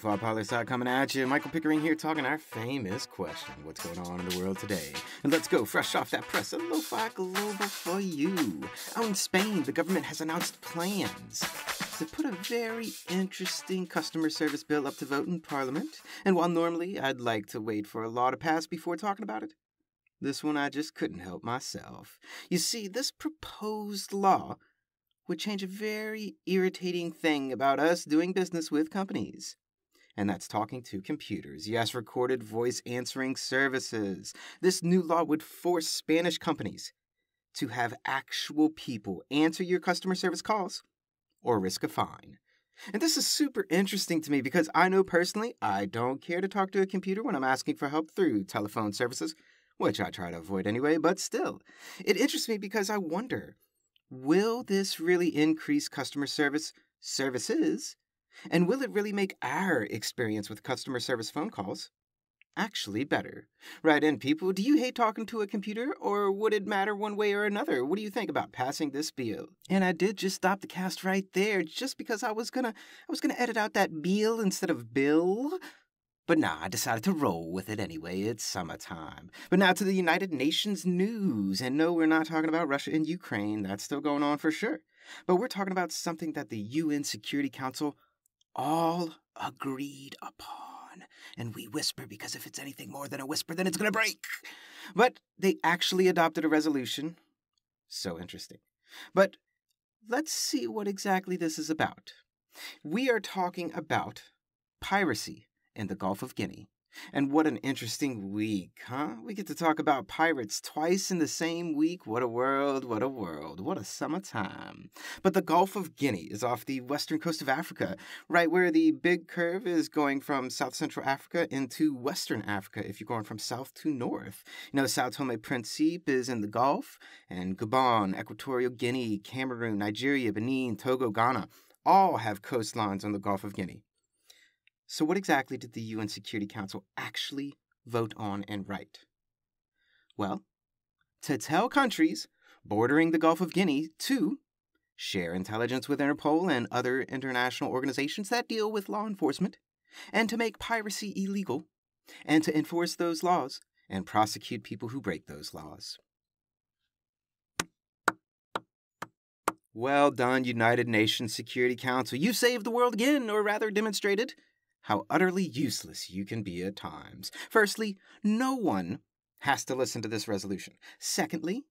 Far Side coming at you. Michael Pickering here talking our famous question What's going on in the world today? And let's go fresh off that press. A Lo-Fi Global for you. Out in Spain, the government has announced plans to put a very interesting customer service bill up to vote in Parliament. And while normally I'd like to wait for a law to pass before talking about it, this one I just couldn't help myself. You see, this proposed law would change a very irritating thing about us doing business with companies. And that's talking to computers. Yes, recorded voice answering services. This new law would force Spanish companies to have actual people answer your customer service calls or risk a fine. And this is super interesting to me because I know personally I don't care to talk to a computer when I'm asking for help through telephone services, which I try to avoid anyway, but still. It interests me because I wonder Will this really increase customer service services? And will it really make our experience with customer service phone calls actually better? Write in, people. Do you hate talking to a computer, or would it matter one way or another? What do you think about passing this bill? And I did just stop the cast right there, just because I was gonna, I was gonna edit out that bill instead of bill. But nah, I decided to roll with it anyway. It's summertime. But now to the United Nations news. And no, we're not talking about Russia and Ukraine. That's still going on for sure. But we're talking about something that the UN Security Council all agreed upon. And we whisper because if it's anything more than a whisper, then it's going to break. But they actually adopted a resolution. So interesting. But let's see what exactly this is about. We are talking about piracy in the Gulf of Guinea. And what an interesting week, huh? We get to talk about pirates twice in the same week. What a world, what a world, what a summertime. But the Gulf of Guinea is off the western coast of Africa, right where the big curve is going from South Central Africa into Western Africa if you're going from south to north. You know, Sao Tome Principe is in the Gulf, and Gabon, Equatorial Guinea, Cameroon, Nigeria, Benin, Togo, Ghana all have coastlines on the Gulf of Guinea. So, what exactly did the UN Security Council actually vote on and write? Well, to tell countries bordering the Gulf of Guinea to share intelligence with Interpol and other international organizations that deal with law enforcement, and to make piracy illegal, and to enforce those laws and prosecute people who break those laws. Well done, United Nations Security Council. You saved the world again, or rather demonstrated how utterly useless you can be at times. Firstly, no one has to listen to this resolution. Secondly,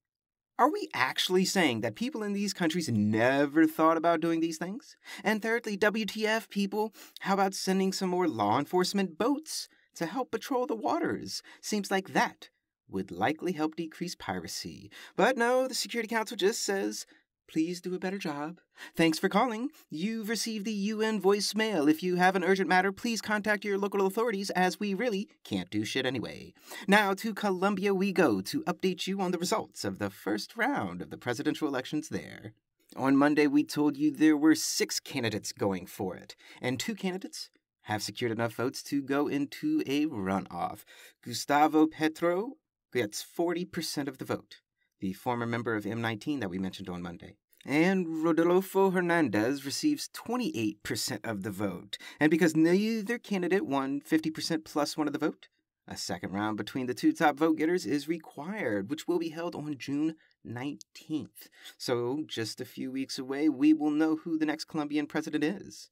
are we actually saying that people in these countries never thought about doing these things? And thirdly, WTF, people, how about sending some more law enforcement boats to help patrol the waters? Seems like that would likely help decrease piracy. But no, the Security Council just says Please do a better job. Thanks for calling. You've received the UN voicemail. If you have an urgent matter, please contact your local authorities, as we really can't do shit anyway. Now to Colombia we go to update you on the results of the first round of the presidential elections there. On Monday, we told you there were six candidates going for it, and two candidates have secured enough votes to go into a runoff. Gustavo Petro gets 40% of the vote the former member of M19 that we mentioned on Monday. And Rodolfo Hernandez receives 28% of the vote. And because neither candidate won 50% plus one of the vote, a second round between the two top vote getters is required, which will be held on June 19th. So, just a few weeks away, we will know who the next Colombian president is.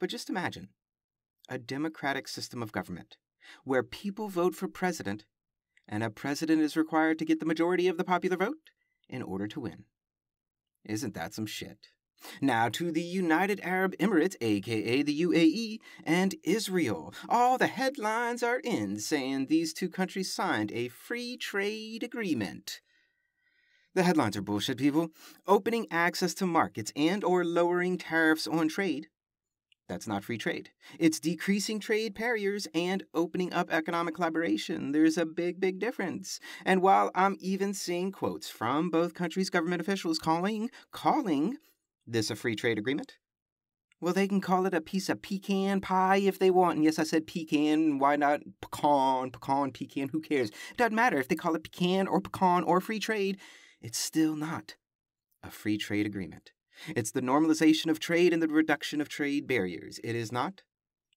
But just imagine a democratic system of government where people vote for president and a president is required to get the majority of the popular vote in order to win. Isn't that some shit? Now to the United Arab Emirates, aka the UAE, and Israel. All the headlines are in saying these two countries signed a free trade agreement. The headlines are bullshit, people. Opening access to markets and or lowering tariffs on trade that's not free trade. It's decreasing trade barriers and opening up economic collaboration. There's a big, big difference. And while I'm even seeing quotes from both countries' government officials calling calling this a free trade agreement, well, they can call it a piece of pecan pie if they want. And yes, I said pecan. Why not pecan, pecan, pecan? Who cares? It doesn't matter if they call it pecan or pecan or free trade. It's still not a free trade agreement. It's the normalization of trade and the reduction of trade barriers. It is not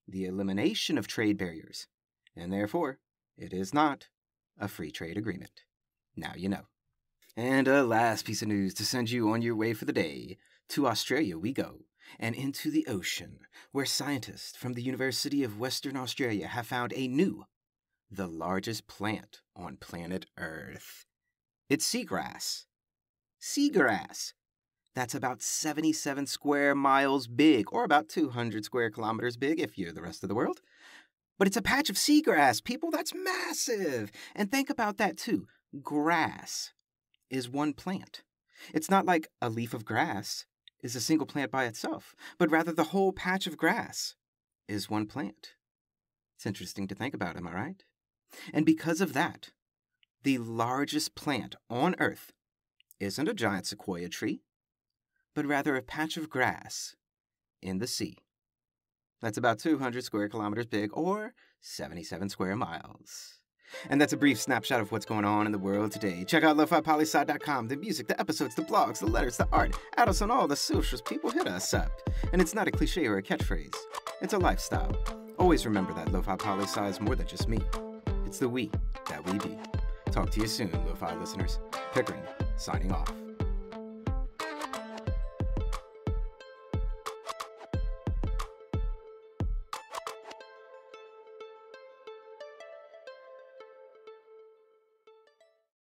the elimination of trade barriers, and therefore, it is not a free trade agreement. Now you know. And a last piece of news to send you on your way for the day. To Australia we go, and into the ocean, where scientists from the University of Western Australia have found a new, the largest plant on planet Earth. It's seagrass. Seagrass. That's about 77 square miles big, or about 200 square kilometers big if you're the rest of the world. But it's a patch of seagrass, people. That's massive. And think about that too. Grass is one plant. It's not like a leaf of grass is a single plant by itself, but rather the whole patch of grass is one plant. It's interesting to think about, am I right? And because of that, the largest plant on Earth isn't a giant sequoia tree, but rather a patch of grass in the sea. That's about 200 square kilometers big, or 77 square miles. And that's a brief snapshot of what's going on in the world today. Check out lofipolisci.com, the music, the episodes, the blogs, the letters, the art. Add us on all the socials. People hit us up. And it's not a cliche or a catchphrase, it's a lifestyle. Always remember that Lo-Fi is more than just me. It's the we that we be. Talk to you soon, Lo-Fi listeners. Pickering, signing off.